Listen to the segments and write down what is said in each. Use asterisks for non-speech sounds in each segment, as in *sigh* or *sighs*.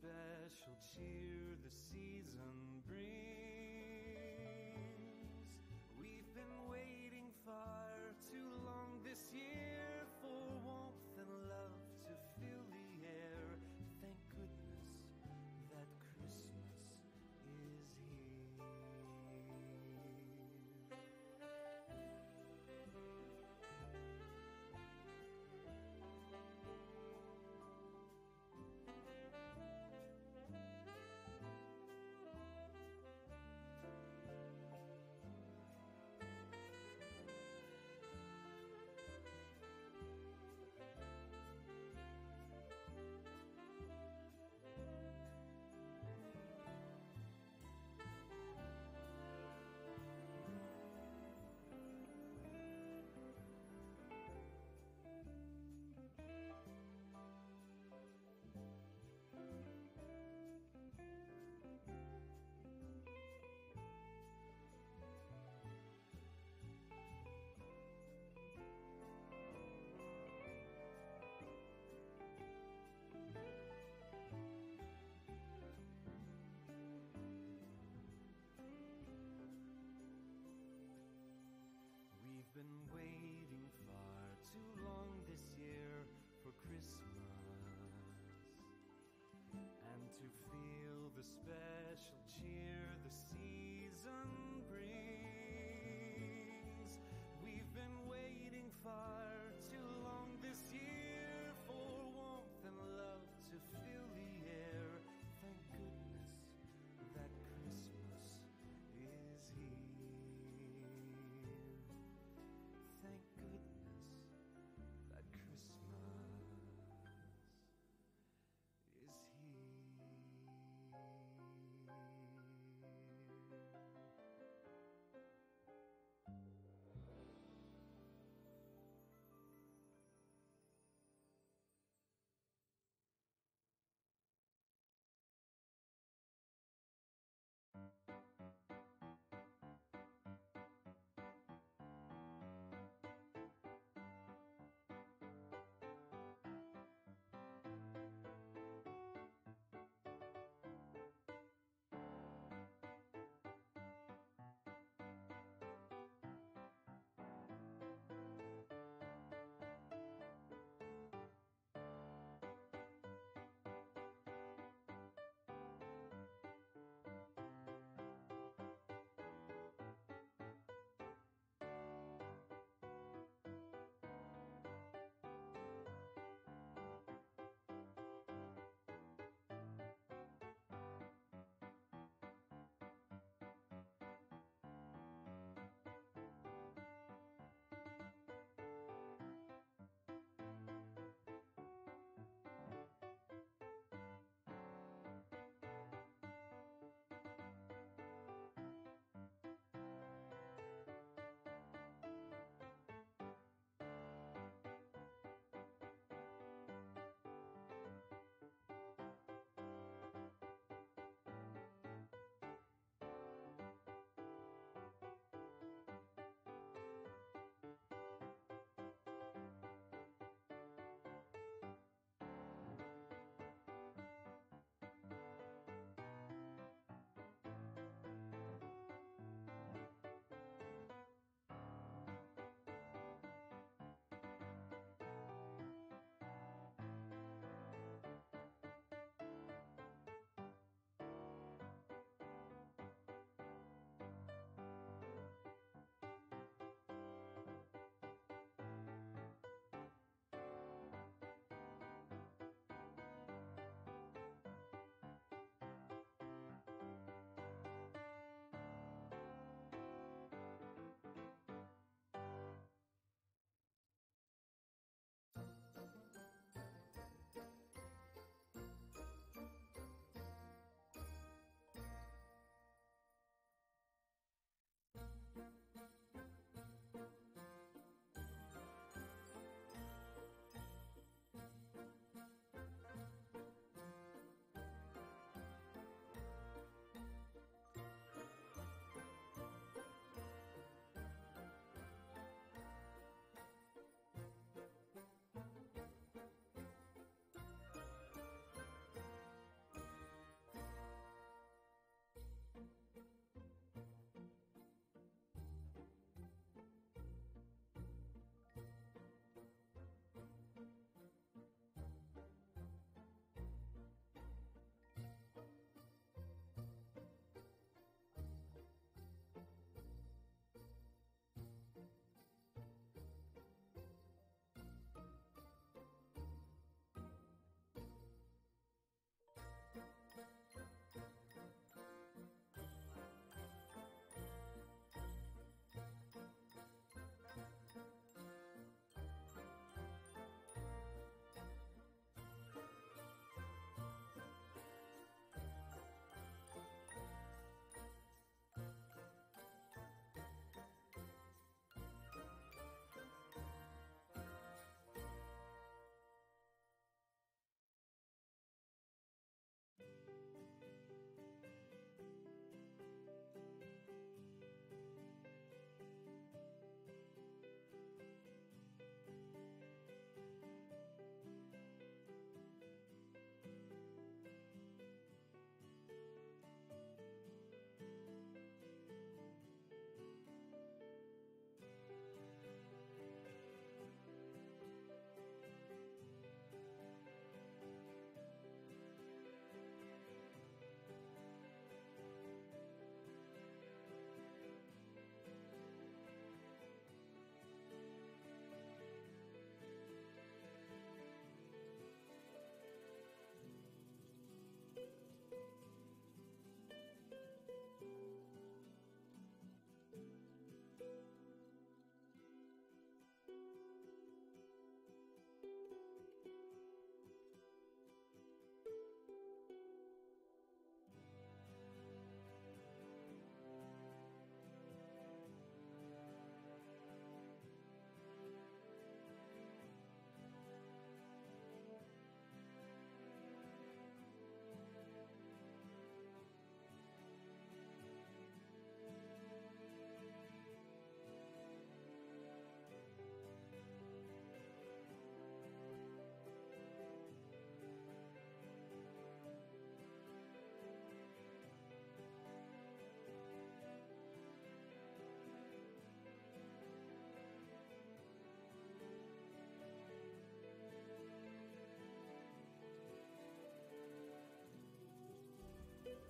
special cheer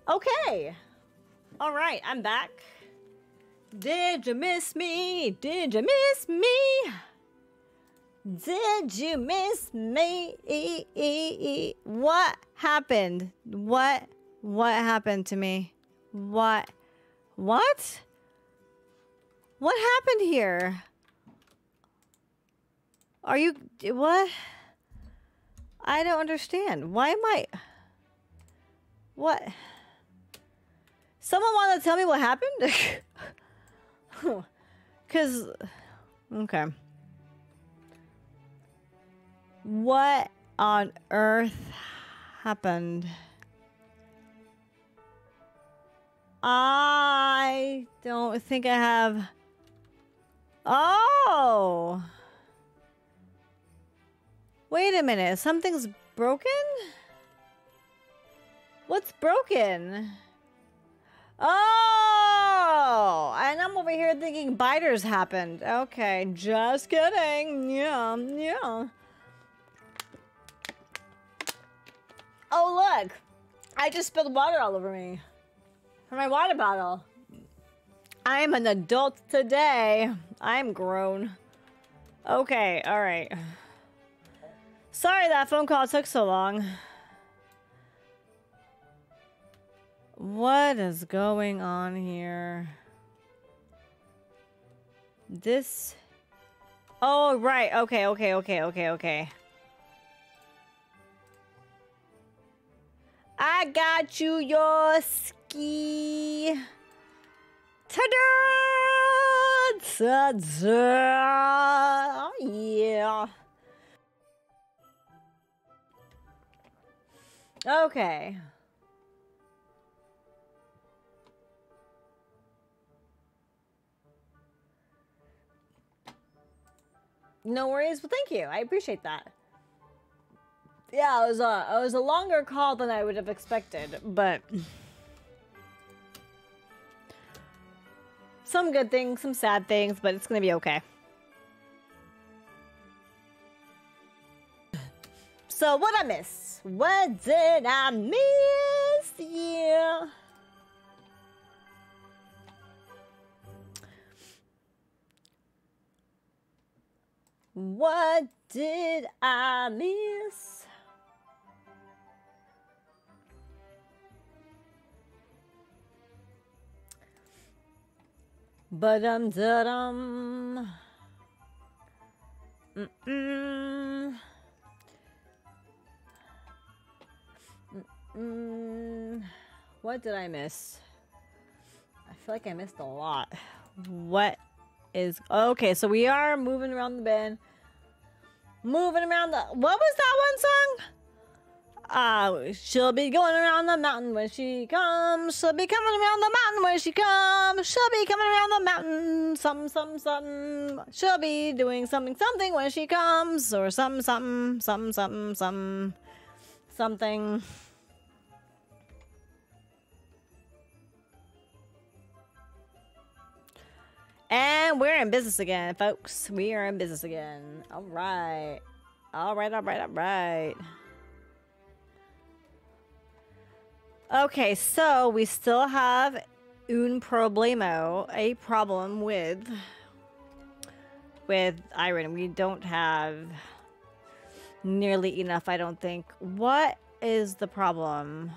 Okay. All right, I'm back. Did you miss me? Did you miss me? Did you miss me? What happened? What what happened to me? What what? What happened here? Are you what? I don't understand. Why am I What? Someone want to tell me what happened? *laughs* Cuz okay. What on earth happened? I don't think I have. Oh! Wait a minute. Something's broken? What's broken? Oh! And I'm over here thinking biters happened. Okay, just kidding. Yeah, yeah. Oh, look. I just spilled water all over me. For my water bottle. I am an adult today. I'm grown. Okay, alright. Sorry that phone call took so long. What is going on here? This... Oh, right. Okay, okay, okay, okay, okay. I got you your ski. Ta-da! Ta-da! Yeah. Okay. No worries. Well, thank you. I appreciate that yeah, it was a it was a longer call than I would have expected, but some good things, some sad things, but it's gonna be okay. So what I miss? What did I miss? Yeah. What did I miss? But um da dum. Mm mm. Mm. What did I miss? I feel like I missed a lot. What is okay? So we are moving around the bend, moving around the. What was that one song? Uh, she'll be going around the mountain when she comes. She'll be coming around the mountain when she comes. She'll be coming around the mountain. Something, something, something. She'll be doing something, something when she comes. Or something, something, something, something, something. Something. And we're in business again, folks. We are in business again. All right. All right, all right, all right. Okay, so we still have un problemo, a problem with with iron. We don't have nearly enough, I don't think. What is the problem?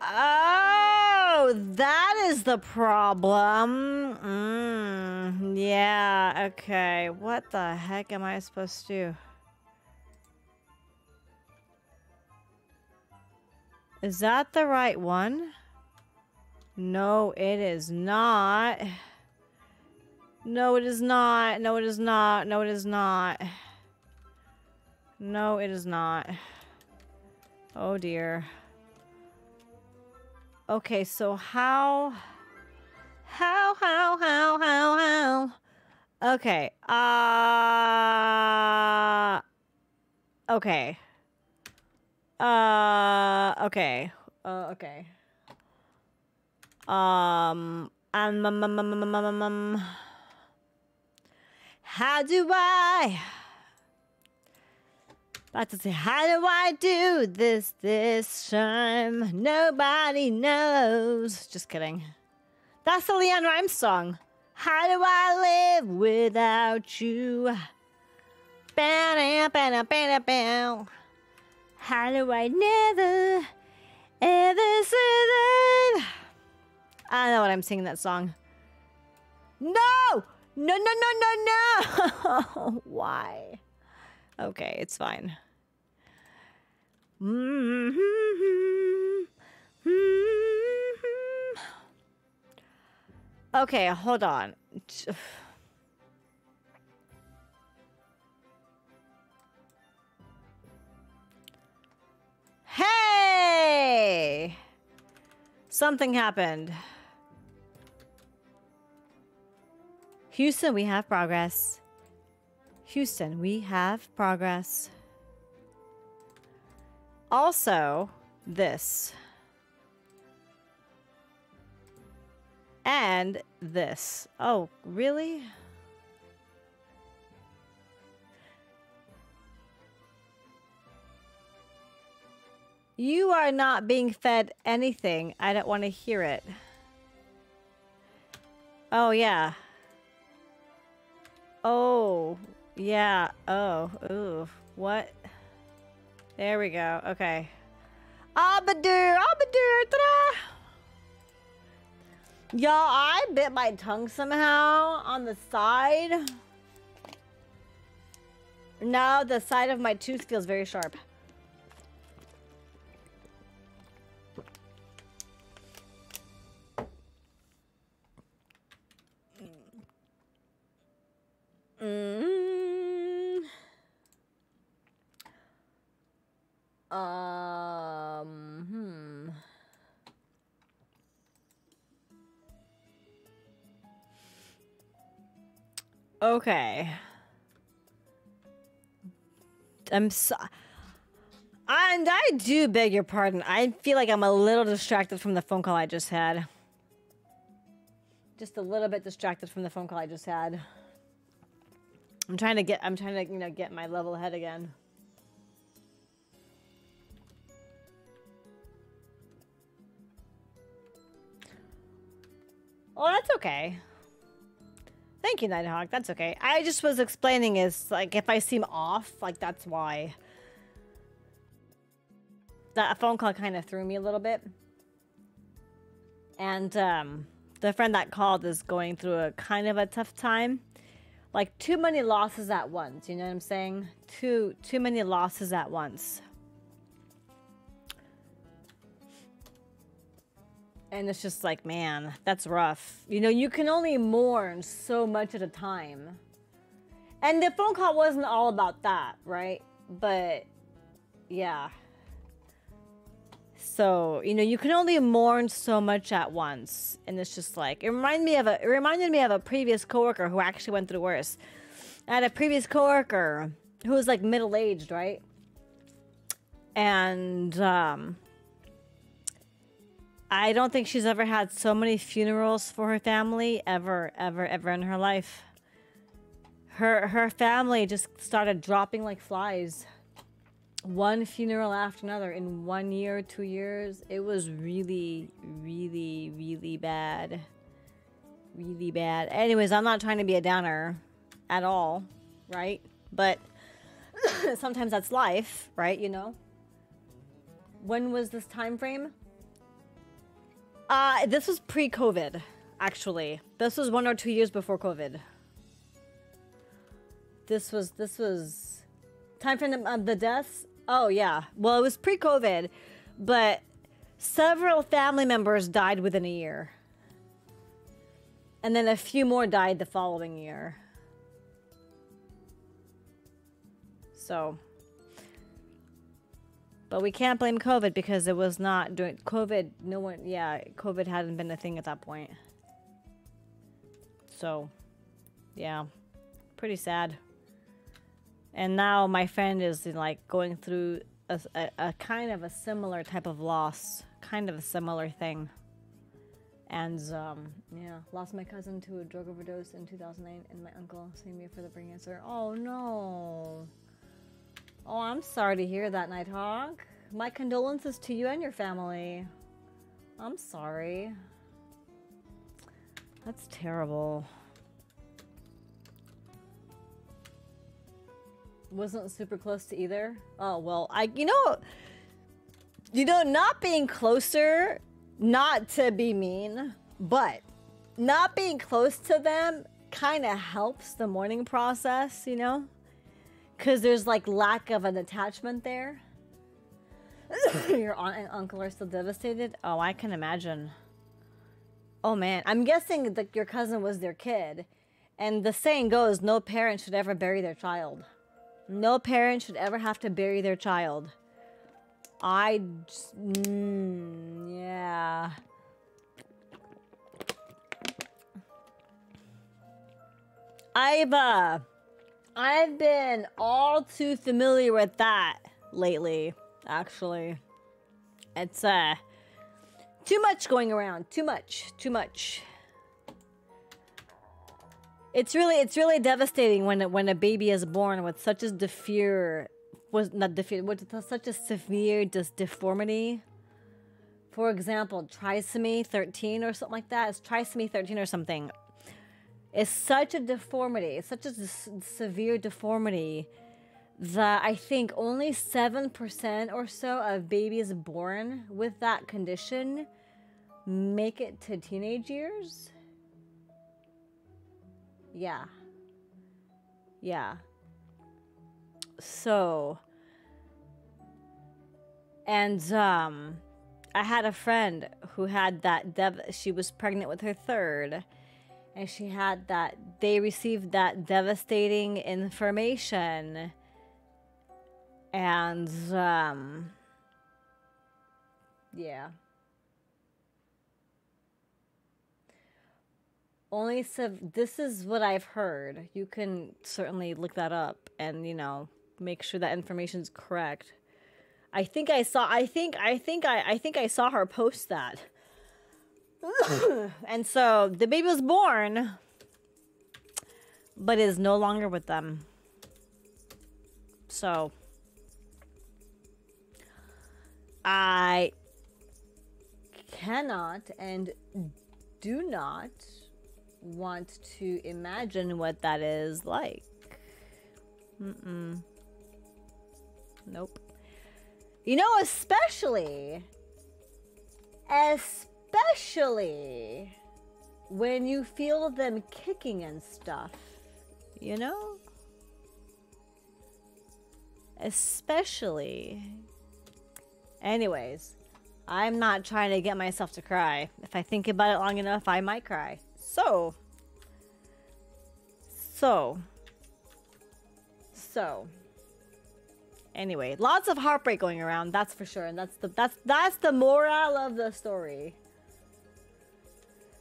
Uh, Oh, that is the problem. Mm, yeah, okay. What the heck am I supposed to do? Is that the right one? No, it is not. No, it is not. No, it is not. No, it is not. No, it is not. Oh, dear. Okay, so how... How, how, how, how, how... Okay, uh... Okay. Uh, okay. Uh, okay. Um, um, um, um, um, um, um, how do I About to say, how do I do this this time? Nobody knows. Just kidding. That's the LeAnn Rimes song. How do I live without you? How do I never, ever survive? I don't know what I'm singing that song. No! No, no, no, no, no! *laughs* Why? Okay, it's fine. Okay, hold on. Hey! Something happened. Houston, we have progress. Houston, we have progress. Also, this. And this. Oh, really? You are not being fed anything. I don't want to hear it. Oh, yeah. Oh, yeah. Oh, ooh. What? There we go. Okay. Abadur, abadur, ta Y'all, I bit my tongue somehow on the side. Now the side of my tooth feels very sharp. Okay. I'm so. And I do beg your pardon. I feel like I'm a little distracted from the phone call I just had. Just a little bit distracted from the phone call I just had. I'm trying to get I'm trying to, you know, get my level head again. Well, that's okay. Thank you, Nighthawk. That's okay. I just was explaining is like if I seem off, like that's why. That phone call kind of threw me a little bit. And um, the friend that called is going through a kind of a tough time like too many losses at once you know what i'm saying too too many losses at once and it's just like man that's rough you know you can only mourn so much at a time and the phone call wasn't all about that right but yeah so, you know, you can only mourn so much at once. And it's just like it reminded me of a it reminded me of a previous coworker who actually went through worse. I had a previous coworker who was like middle aged, right? And um I don't think she's ever had so many funerals for her family ever, ever, ever in her life. Her her family just started dropping like flies one funeral after another in one year, two years. It was really, really, really bad. Really bad. Anyways, I'm not trying to be a downer at all, right? But *laughs* sometimes that's life, right? You know? When was this time frame? Uh, this was pre-COVID, actually. This was one or two years before COVID. This was, this was time frame of the deaths Oh, yeah. Well, it was pre COVID, but several family members died within a year. And then a few more died the following year. So. But we can't blame COVID because it was not doing COVID. No one, yeah, COVID hadn't been a thing at that point. So, yeah, pretty sad and now my friend is like going through a, a, a, kind of a similar type of loss kind of a similar thing and um, yeah lost my cousin to a drug overdose in 2009 and my uncle same year for the brain cancer oh no oh I'm sorry to hear that, Nighthawk. My condolences to you and your family. I'm sorry. That's terrible. Wasn't super close to either. Oh well, I you know, you know, not being closer, not to be mean, but not being close to them kind of helps the mourning process, you know, because there's like lack of an attachment there. *coughs* Your aunt and uncle are still devastated. Oh, I can imagine. Oh man, I'm guessing that your cousin was their kid, and the saying goes, no parent should ever bury their child. No parent should ever have to bury their child. I, just, mm, yeah. Uh, I've been all too familiar with that lately, actually. It's, uh, too much going around. Too much. Too much. It's really it's really devastating when when a baby is born with such a severe was not severe with such a severe dis- deformity. For example, trisomy 13 or something like that. It's trisomy 13 or something. It's such a deformity, such a severe deformity that I think only 7% or so of babies born with that condition make it to teenage years. Yeah. Yeah. So and um I had a friend who had that dev she was pregnant with her third and she had that they received that devastating information and um yeah only so this is what I've heard. You can certainly look that up and you know make sure that information is correct. I think I saw. I think. I think. I. I think I saw her post that. *coughs* and so the baby was born, but is no longer with them. So I cannot and do not want to imagine what that is like. Mm-mm. Nope. You know, especially, especially when you feel them kicking and stuff, you know? Especially. Anyways, I'm not trying to get myself to cry. If I think about it long enough, I might cry. So, so, so. Anyway, lots of heartbreak going around. That's for sure, and that's the that's that's the moral of the story.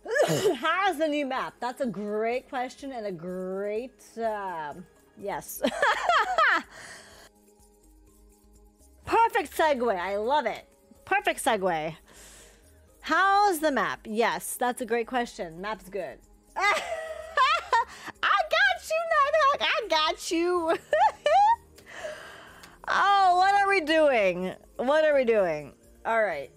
*coughs* How's the new map? That's a great question and a great um, yes. *laughs* Perfect segue. I love it. Perfect segue. How's the map? Yes, that's a great question. Map's good. *laughs* I got you, Nighthawk. I got you. *laughs* oh, what are we doing? What are we doing? All right.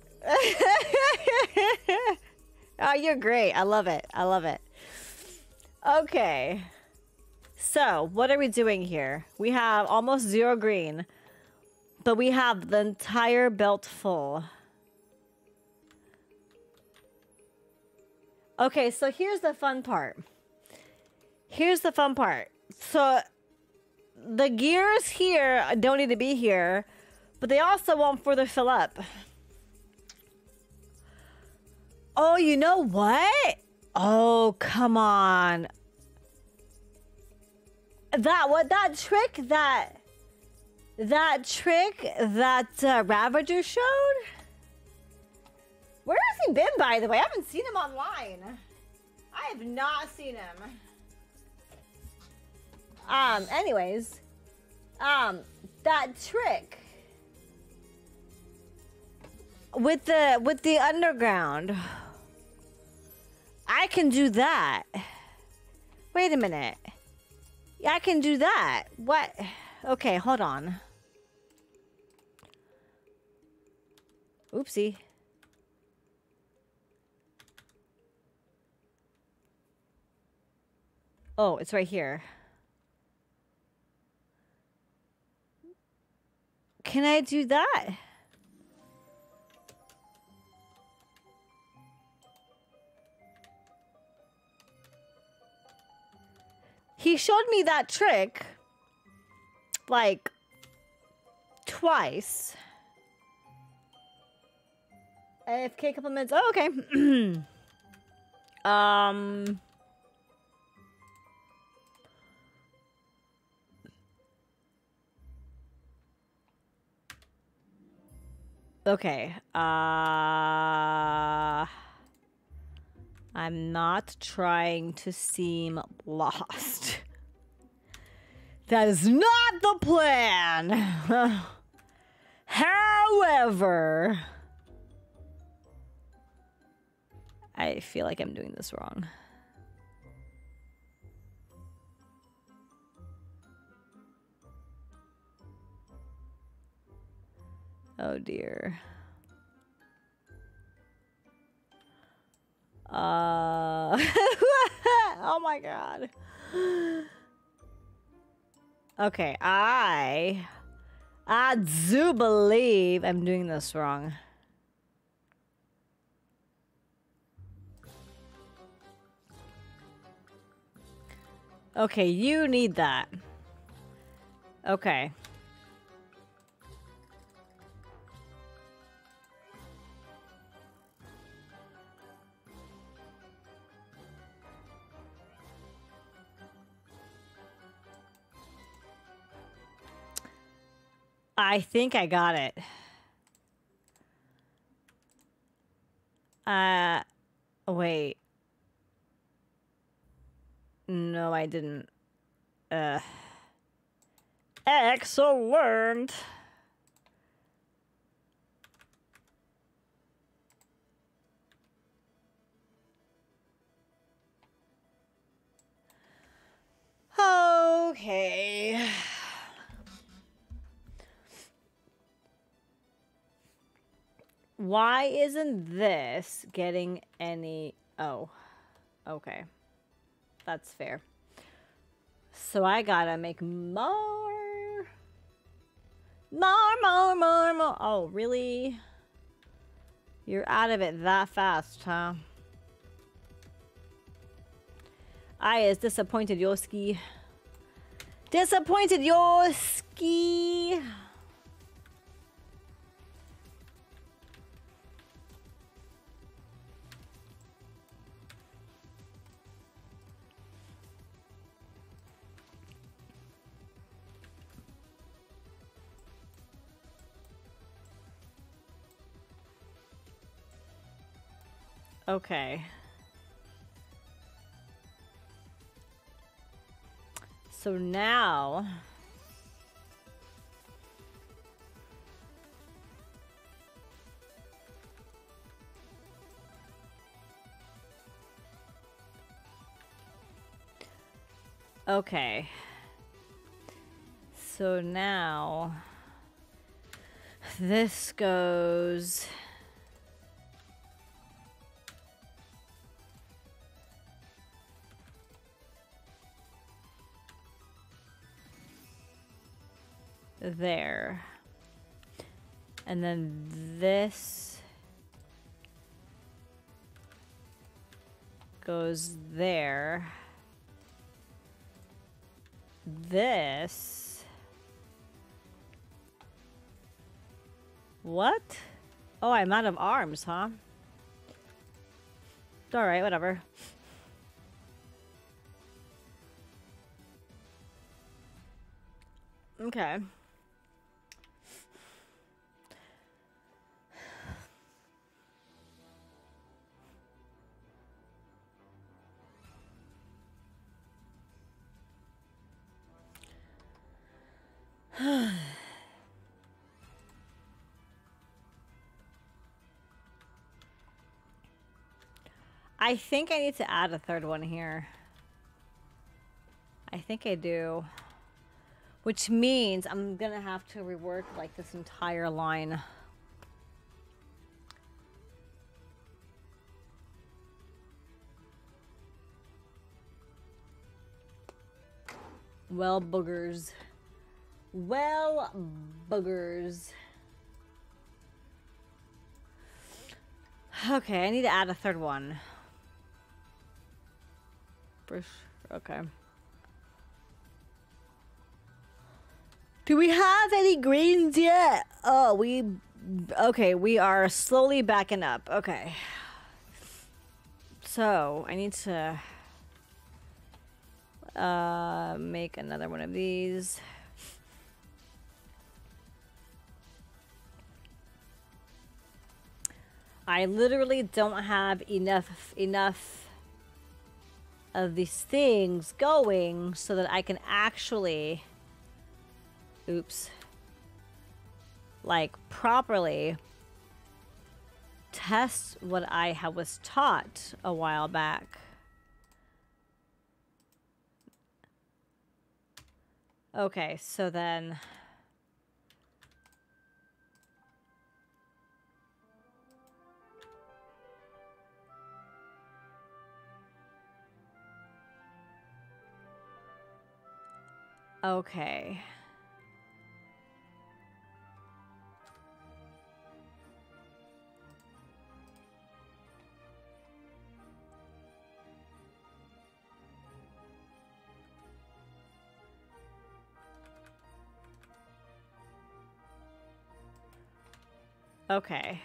Oh, you're great. I love it. I love it. Okay. So, what are we doing here? We have almost zero green, but we have the entire belt full. Okay, so here's the fun part. Here's the fun part. So the gears here don't need to be here, but they also won't further fill up. Oh, you know what? Oh, come on. That what that trick that that trick that uh, Ravager showed? Where has he been, by the way? I haven't seen him online. I have not seen him. Um, anyways, um, that trick with the with the underground. I can do that. Wait a minute. I can do that. What? Okay, hold on. Oopsie. Oh, it's right here. Can I do that? He showed me that trick like twice. AFK minutes. Oh, okay. *clears throat* um. Okay. Uh. I'm not trying to seem lost. *laughs* That is not the plan. *laughs* However, I feel like I'm doing this wrong. Oh dear. Uh *laughs* Oh my god. Okay, I I do believe I'm doing this wrong. Okay, you need that. Okay. I think I got it. Uh, wait. No, I didn't. Uh, excellent. Okay. Why isn't this getting any... Oh, okay. That's fair. So I gotta make more. More, more, more, more. Oh, really? You're out of it that fast, huh? I is disappointed, Yoski. Disappointed, Yoski. Okay. So now... Okay. So now... This goes... there. And then this goes there. This. What? Oh, I'm out of arms, huh? Alright, whatever. Okay. *sighs* I think I need to add a third one here. I think I do. Which means I'm gonna have to rework like this entire line. Well, boogers. Well, boogers. Okay, I need to add a third one. Brush. Okay. Do we have any greens yet? Oh, we. Okay, we are slowly backing up. Okay. So, I need to. Uh, make another one of these. I literally don't have enough enough of these things going so that I can actually oops like properly test what I was taught a while back. Okay, so then Okay. Okay.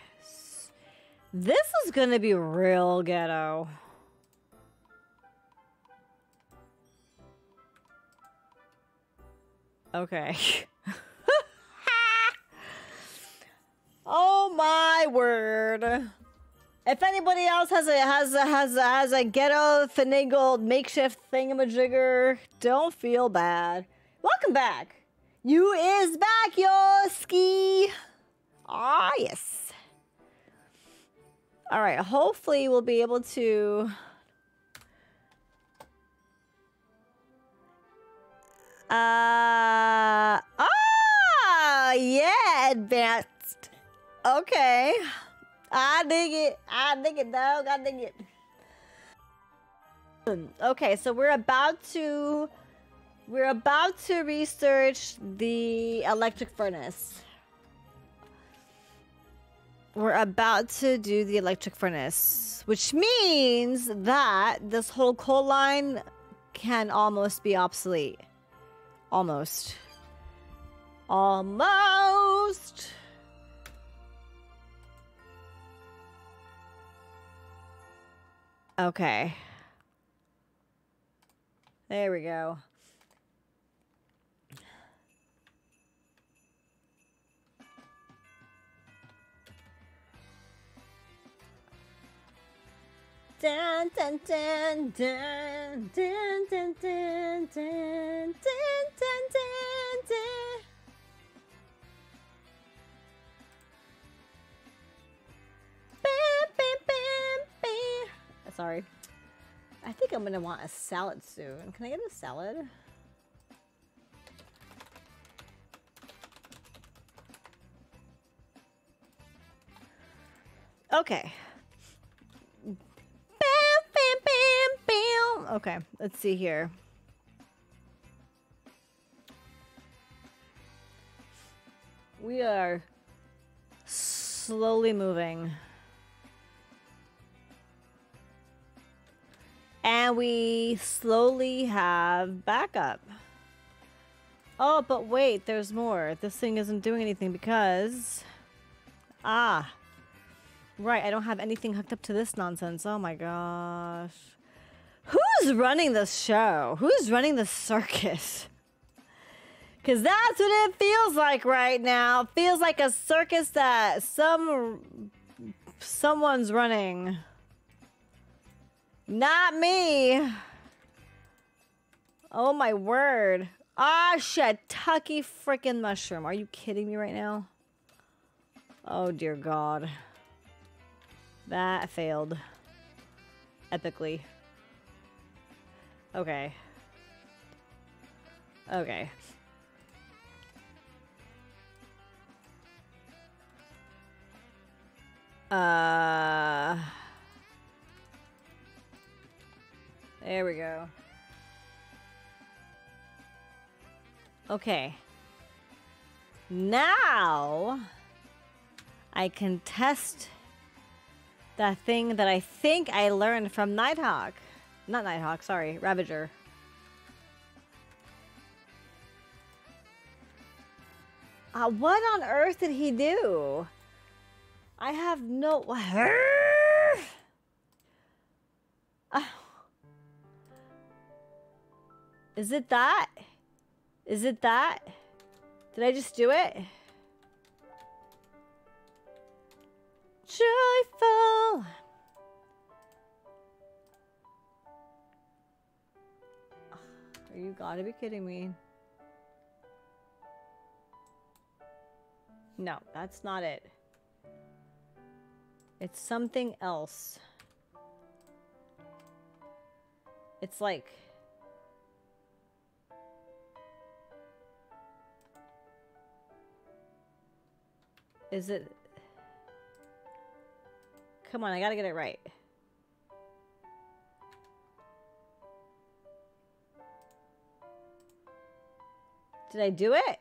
This is gonna be real ghetto. Okay. *laughs* oh my word. If anybody else has a has a has a, has a ghetto finagled makeshift thingamajigger, don't feel bad. Welcome back. You is back, Yoski. Ah yes. All right. Hopefully, we'll be able to Uh ah yeah, advanced. Okay. I dig it. I dig it, dog. I dig it. Okay, so we're about to we're about to research the electric furnace. We're about to do the electric furnace, which means that this whole coal line can almost be obsolete. Almost. Almost. Okay. There we go. Bam, bam, bam, bam. Sorry. I think I'm gonna want a salad soon. Can I get a salad? Okay. Bam. Okay, let's see here. We are slowly moving. And we slowly have backup. Oh, but wait, there's more. This thing isn't doing anything because... Ah. Right, I don't have anything hooked up to this nonsense. Oh my gosh. Who's running this show? Who's running the circus? Because that's what it feels like right now. Feels like a circus that some someone's running. Not me. Oh my word. Ah, shit. Tucky freaking mushroom. Are you kidding me right now? Oh dear God. That failed. Epically. Okay. Okay. Uh... There we go. Okay. Now I can test that thing that I think I learned from Nighthawk. Not Nighthawk, sorry, Ravager. Uh, what on earth did he do? I have no. Uh, *laughs* is it that? Is it that? Did I just do it? Joyful. You gotta be kidding me? No, that's not it. It's something else. It's like... Is it... Come on, I gotta get it right. Did I do it?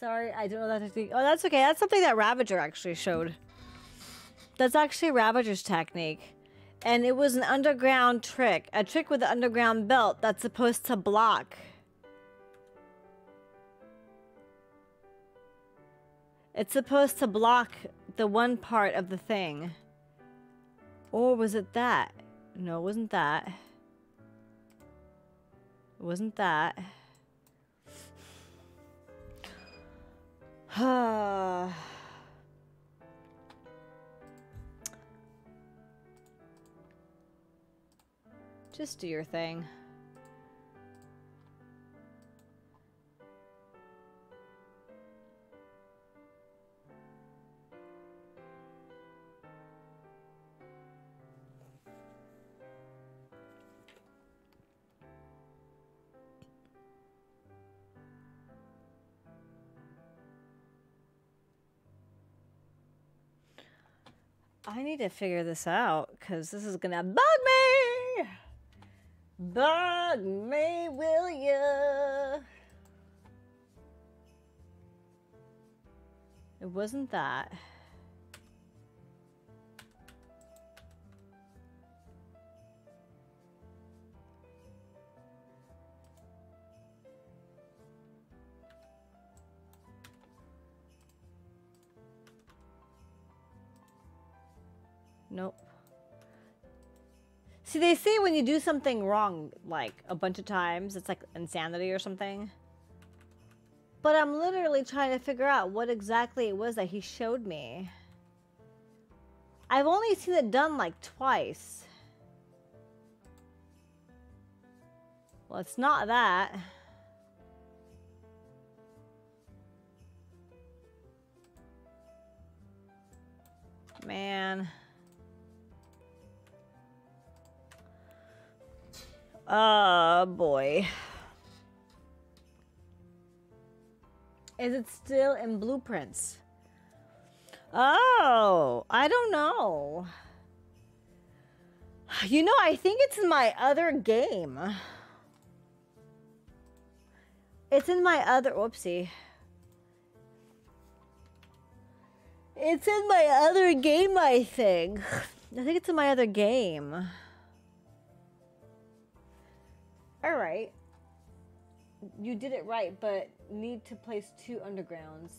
Sorry, I don't know that technique. Oh, that's okay. That's something that Ravager actually showed. That's actually Ravager's technique. And it was an underground trick. A trick with the underground belt that's supposed to block. It's supposed to block the one part of the thing. Or was it that? No, it wasn't that. It wasn't that. *sighs* Just do your thing. I need to figure this out because this is gonna bug me. Bug me, will ya? It wasn't that. Nope. See, they say when you do something wrong, like, a bunch of times, it's like insanity or something. But I'm literally trying to figure out what exactly it was that he showed me. I've only seen it done like twice. Well, it's not that. Man. Oh, boy. Is it still in blueprints? Oh, I don't know. You know, I think it's in my other game. It's in my other, whoopsie. It's in my other game, I think. I think it's in my other game. All right. You did it right, but need to place two undergrounds.